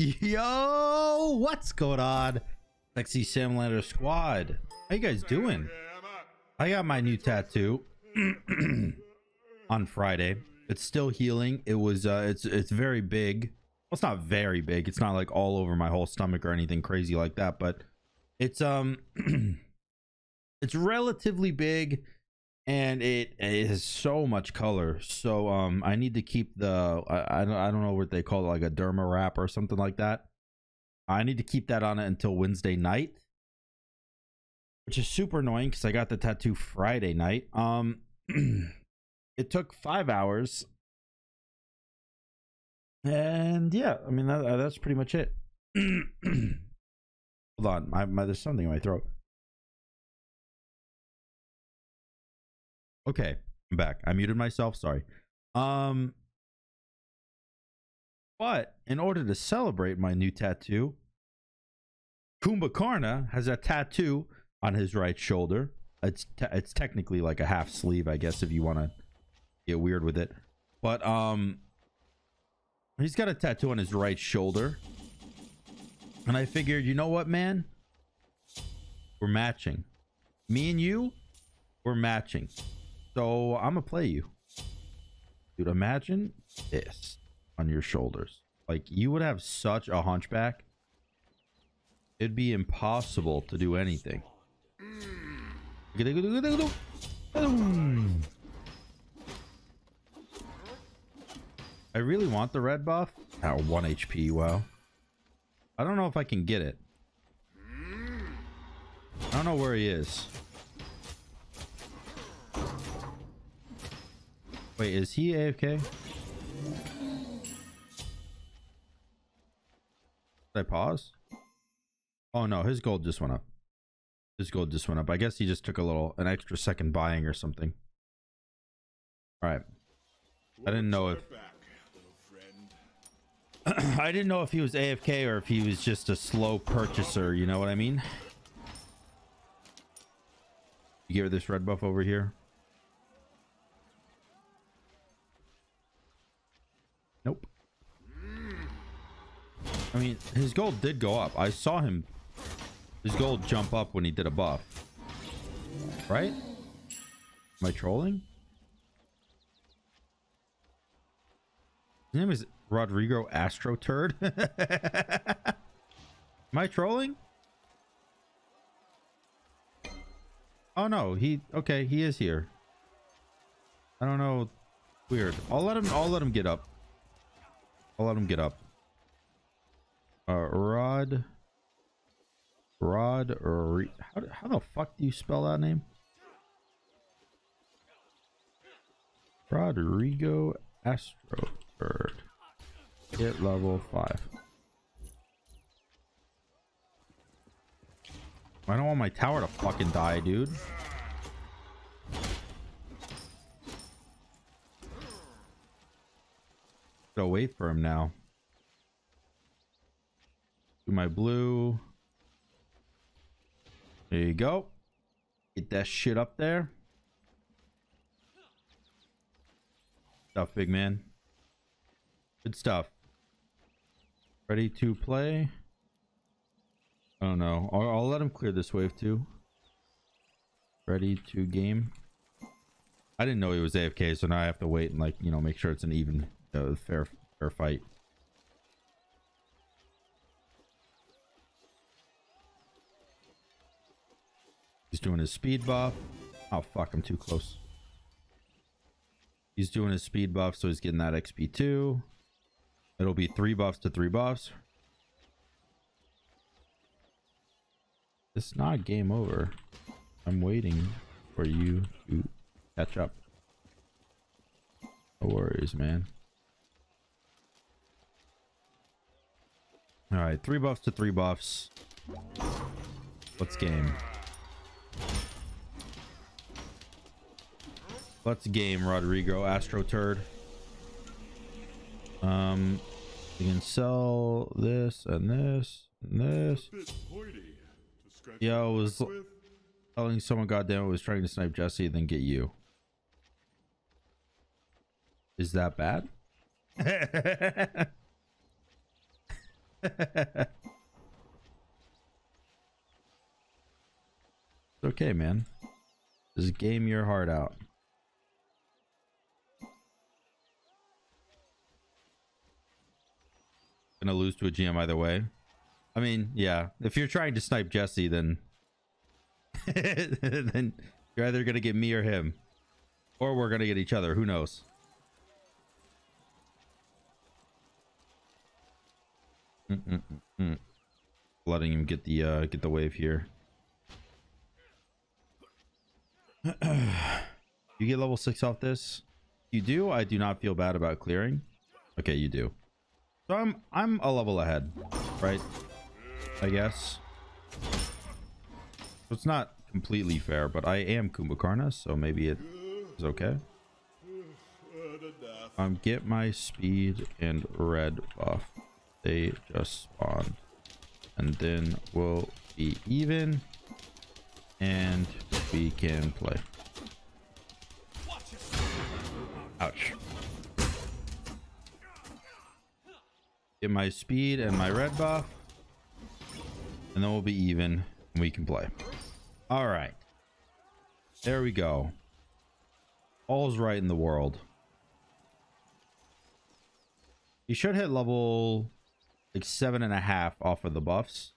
Yo, what's going on? Sexy Simulator Squad. How you guys doing? I got my new tattoo on Friday. It's still healing. It was uh it's it's very big. Well, it's not very big. It's not like all over my whole stomach or anything crazy like that, but it's um it's relatively big and it, it has so much color. So um, I need to keep the I, I don't I don't know what they call it, like a derma wrap or something like that. I need to keep that on it until Wednesday night, which is super annoying because I got the tattoo Friday night. Um, it took five hours, and yeah, I mean that, that's pretty much it. Hold on, my, my there's something in my throat. Okay, I'm back. I muted myself. Sorry. Um, but in order to celebrate my new tattoo, Kumbhakarna has a tattoo on his right shoulder. It's te- it's technically like a half sleeve, I guess, if you want to get weird with it. But um, he's got a tattoo on his right shoulder, and I figured, you know what, man, we're matching. Me and you, we're matching. So I'm gonna play you. Dude, imagine this on your shoulders. Like you would have such a hunchback. It'd be impossible to do anything. I really want the red buff. Oh, 1 HP, wow. I don't know if I can get it. I don't know where he is. Wait, is he AFK? Did I pause? Oh no, his gold just went up. His gold just went up. I guess he just took a little, an extra second buying or something. All right. I didn't know if I didn't know if he was AFK or if he was just a slow purchaser. You know what I mean? You give her this red buff over here. Nope. I mean, his gold did go up. I saw him. His gold jump up when he did a buff. Right? Am I trolling? His name is Rodrigo Astro Turd. Am I trolling? Oh no, he okay, he is here. I don't know. Weird. I'll let him I'll let him get up. I'll let him get up. Uh, Rod. Rod. Or how, how the fuck do you spell that name? Rodrigo Astro Bird. Get level 5. I don't want my tower to fucking die, dude. Go wait for him now. Do my blue. There you go. Get that shit up there. Stuff, big man. Good stuff. Ready to play? Oh no. I'll, I'll let him clear this wave too. Ready to game. I didn't know he was AFK, so now I have to wait and like, you know, make sure it's an even uh, fair fair fight. He's doing his speed buff. Oh fuck, I'm too close. He's doing his speed buff, so he's getting that XP too. It'll be three buffs to three buffs. It's not game over. I'm waiting for you to catch up. No worries, man. All right, three buffs to three buffs. Let's game. Let's game, Rodrigo. Astro Turd. Um, you can sell this and this and this. Yeah, I was telling someone, goddamn, it was trying to snipe Jesse, and then get you. Is that bad? it's okay, man. Just game your heart out. Gonna lose to a GM either way. I mean, yeah. If you're trying to snipe Jesse, then then you're either gonna get me or him, or we're gonna get each other. Who knows? Mm -mm -mm Letting him get the uh, get the wave here. you get level six off this. You do. I do not feel bad about clearing. Okay, you do. So I'm I'm a level ahead, right? I guess. So it's not completely fair, but I am Kumbhakarna, so maybe it is okay. Um, get my speed and red buff. They just spawned. And then we'll be even. And we can play. Ouch. Get my speed and my red buff. And then we'll be even and we can play. All right. There we go. All's right in the world. You should hit level like seven and a half off of the buffs.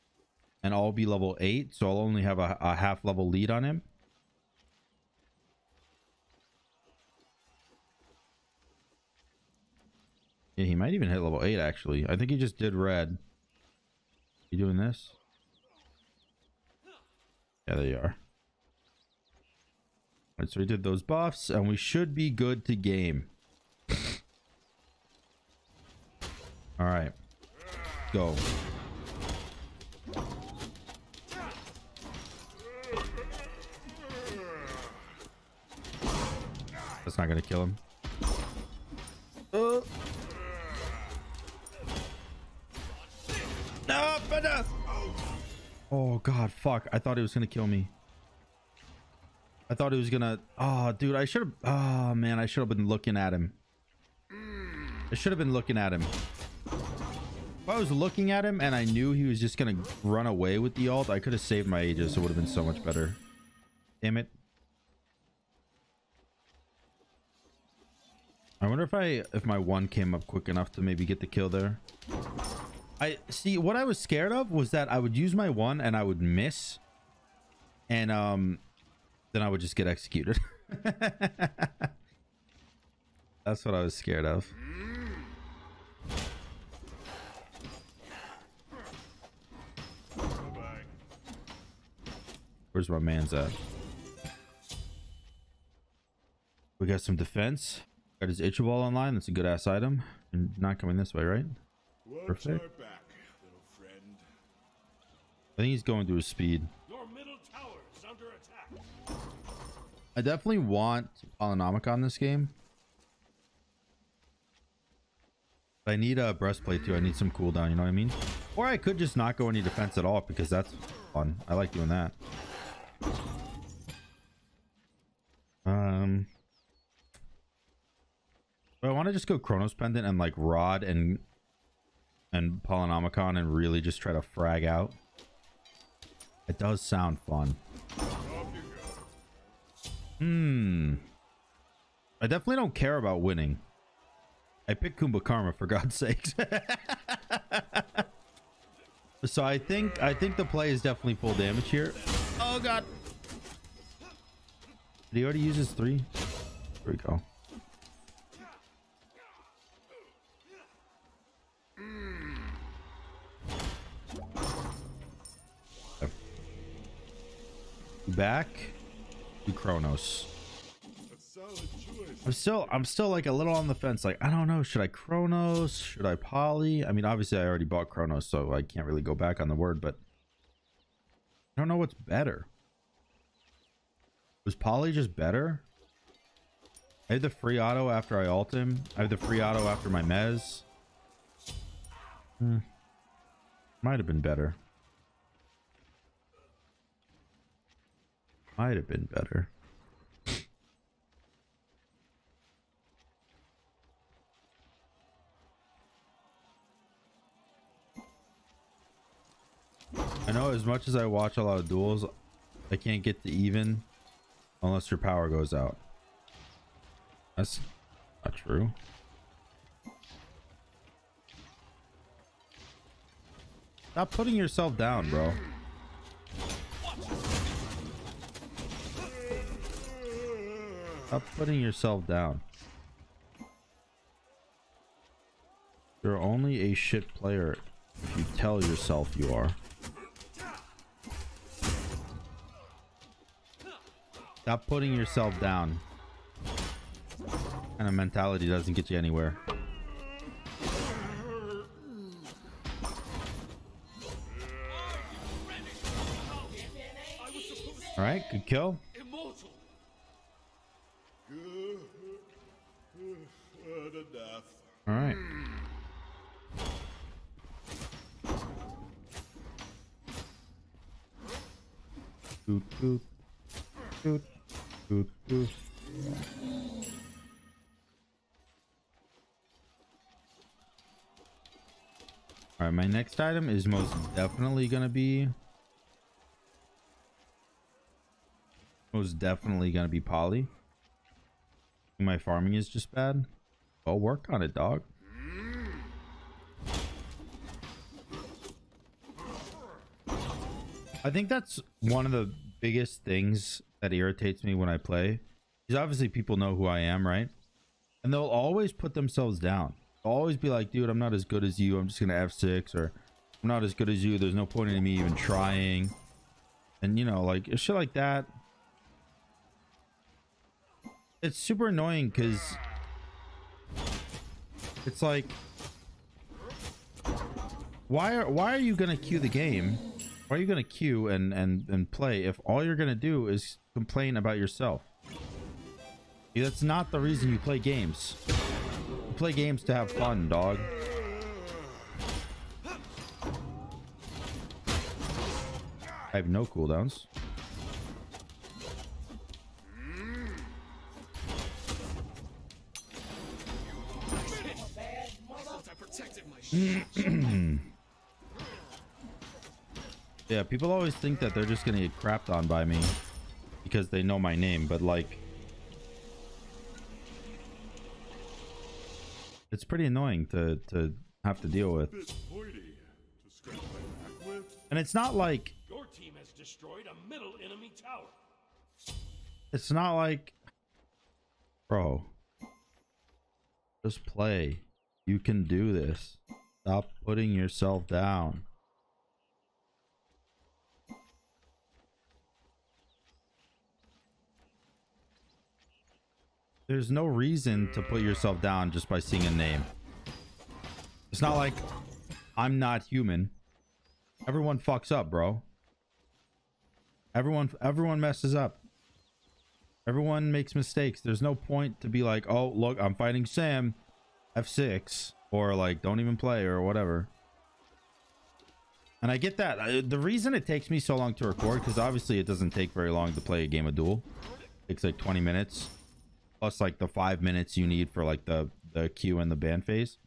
And I'll be level eight, so I'll only have a, a half level lead on him. Yeah, he might even hit level 8, actually. I think he just did red. You doing this? Yeah, there you are. Alright, so we did those buffs, and we should be good to game. Alright. Go. That's not gonna kill him. Uh. No, but no. Oh god, fuck! I thought he was gonna kill me. I thought he was gonna. Oh, dude, I should have. Oh ah, man, I should have been looking at him. I should have been looking at him. If I was looking at him and I knew he was just gonna run away with the alt, I could have saved my Aegis. It would have been so much better. Damn it. I wonder if I if my one came up quick enough to maybe get the kill there. I see what I was scared of was that I would use my one and I would miss and um then I would just get executed. That's what I was scared of. Where's my man's at? We got some defense. Got his Ichaival online. That's a good ass item. And not coming this way, right? Perfect. Back, I think he's going through his speed. I definitely want Polynomic on this game. I need a breastplate too. I need some cooldown, you know what I mean? Or I could just not go any defense at all because that's fun. I like doing that. Um but I want to just go Chronos Pendant and like Rod and and Polynomicon and really just try to frag out. It does sound fun. Hmm. I definitely don't care about winning. I picked Kumbhakarna for God's sakes. so I think I think the play is definitely full damage here. Oh god. Did he already use his three? There we go. back to Chronos. I'm still I'm still like a little on the fence. Like I don't know, should I Chronos? Should I Poly? I mean, obviously I already bought Chronos, so I can't really go back on the word, but don't know what's better. Was Poly just better? I had the free auto after I ult him. I had the free auto after my mez. Hmm. Might have been better. Might have been better. I know as much as I watch a lot of duels, I can't get to even unless your power goes out. That's not true. Stop putting yourself down, bro. Stop putting yourself down. You're only a shit player if you tell yourself you are. Stop putting yourself down. kind of mentality doesn't get you anywhere. All right, good kill. Item is most definitely gonna be most definitely gonna be poly. My farming is just bad. I'll work on it, dog. I think that's one of the biggest things that irritates me when I play. Is obviously people know who I am, right? And they'll always put themselves down. They'll always be like, dude, I'm not as good as you. I'm just gonna F6 or I'm not as good as you. There's no point in me even trying. And you know, like shit like that. It's super annoying because it's like why are why are you gonna queue the game why are you gonna queue and and and play if all you're gonna do is complain about yourself that's not the reason you play games you play games to have fun dog I have no cooldowns yeah, people always think that they're just gonna get crapped on by me because they know my name, but like it's pretty annoying to to have to deal with. And it's not like destroyed a middle enemy tower. It's not like bro. Just play. You can do this. Stop putting yourself down. There's no reason to put yourself down just by seeing a name. It's not like I'm not human. Everyone fucks up, bro. Everyone everyone messes up. Everyone makes mistakes. There's no point to be like, "Oh, look, I'm fighting Sam F6." or like don't even play or whatever and i get that the reason it takes me so long to record because obviously it doesn't take very long to play a game of duel it takes like 20 minutes plus like the five minutes you need for like the the queue and the ban phase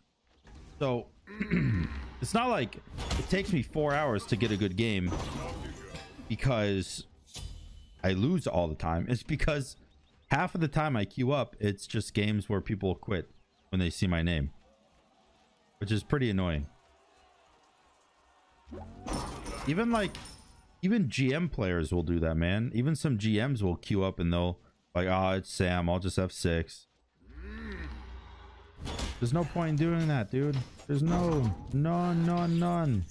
so it's not like it takes me four hours to get a good game because i lose all the time it's because half of the time i queue up it's just games where people quit when they see my name which is pretty annoying. Even like, even GM players will do that, man. Even some GMs will queue up and they'll like, ah, oh, it's Sam. I'll just F6. There's no point in doing that, dude. There's no, none, none, none.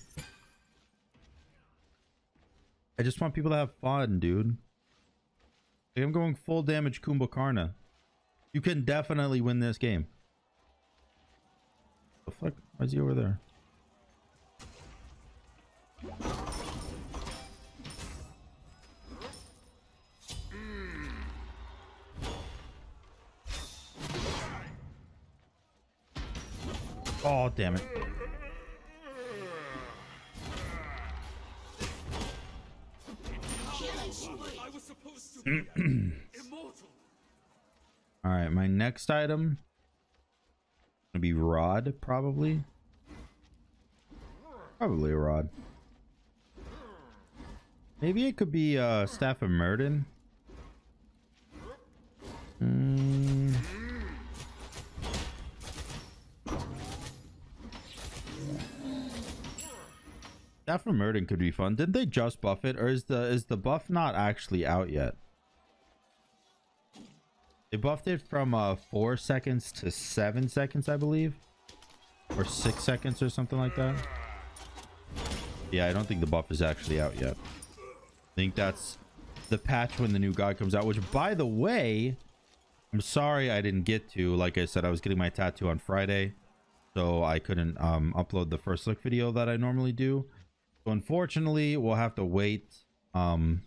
I just want people to have fun, dude. I'm going full damage Kumbhakarna. You can definitely win this game. The fuck? Why is he over there? Oh, damn it. All right, my next item gonna be rod, probably. Probably a rod. Maybe it could be uh Staff of Myrddin. Mm. Staff of Myrddin could be fun. Did they just buff it, or is the is the buff not actually out yet? They buffed it from uh four seconds to seven seconds, I believe, or six seconds or something like that. Yeah, I don't think the buff is actually out yet. I think that's the patch when the new god comes out. Which, by the way, I'm sorry I didn't get to. Like I said, I was getting my tattoo on Friday, so I couldn't um upload the first look video that I normally do. So unfortunately, we'll have to wait um,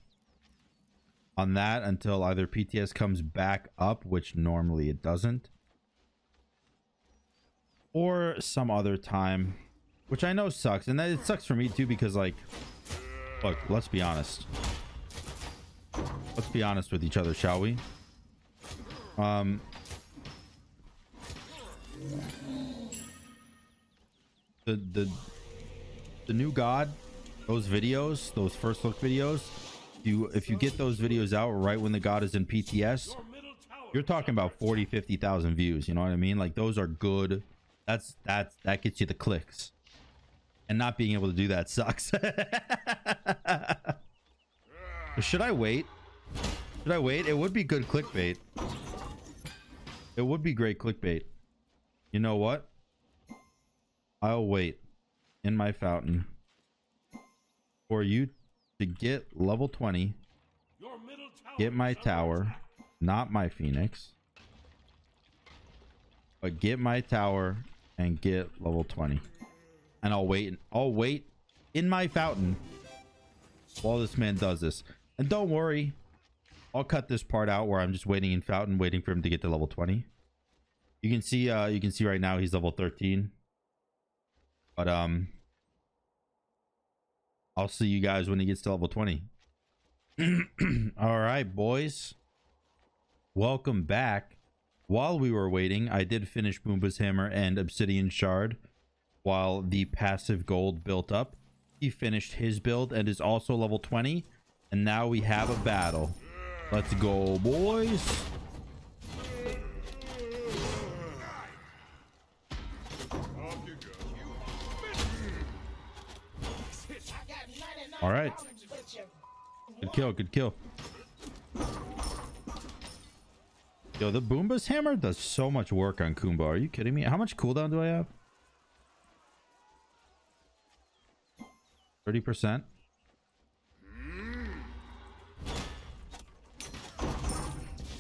on that until either PTS comes back up, which normally it doesn't, or some other time, which I know sucks. And that it sucks for me too because, like, look, let's be honest. Let's be honest with each other, shall we? Um, the the the new god those videos those first look videos you if you get those videos out right when the god is in pts you're talking about 40 50,000 views you know what i mean? Like those are good. That's that's that gets you the clicks. And not being able to do that sucks. Should i wait? Should i wait? It would be good clickbait. It would be great clickbait. You know what? I'll wait in my fountain for you to get level 20 Your tower get my tower not my phoenix but get my tower and get level 20 and i'll wait and i'll wait in my fountain while this man does this. And don't worry i'll cut this part out where i'm just waiting in fountain waiting for him to get to level 20 you can see uh you can see right now he's level 13 but um i'll see you guys when he gets to level 20 all right boys. Welcome back. While we were waiting i did finish Bumba's hammer and obsidian shard while the passive gold built up. He finished his build and is also level 20 and now we have a battle. Let's go boys all right. Good kill good kill. Yo the Bumba's hammer does so much work on kumba. Are you kidding me? How much cooldown do i have? 30 percent.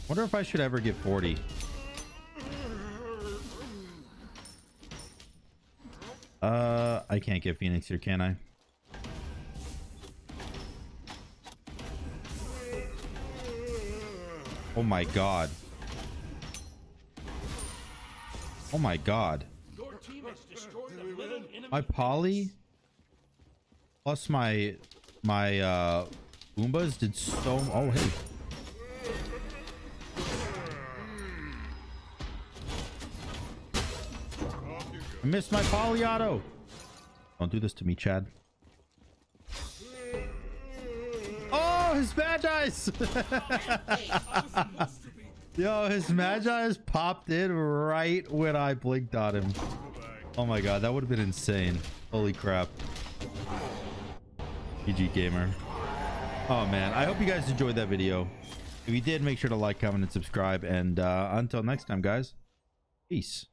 Wonder if i should ever get 40 uh i can't get phoenix here can i Oh my god. Oh my god. My poly plus my my uh Bumbas did so oh hey. I missed my poly auto. Don't do this to me, Chad. His Magi's! Yo, his Magi's popped in right when I blinked on him. Oh my god, that would have been insane. Holy crap. GG Gamer. Oh man, I hope you guys enjoyed that video. If you did, make sure to like, comment, and subscribe. And uh, until next time, guys, peace.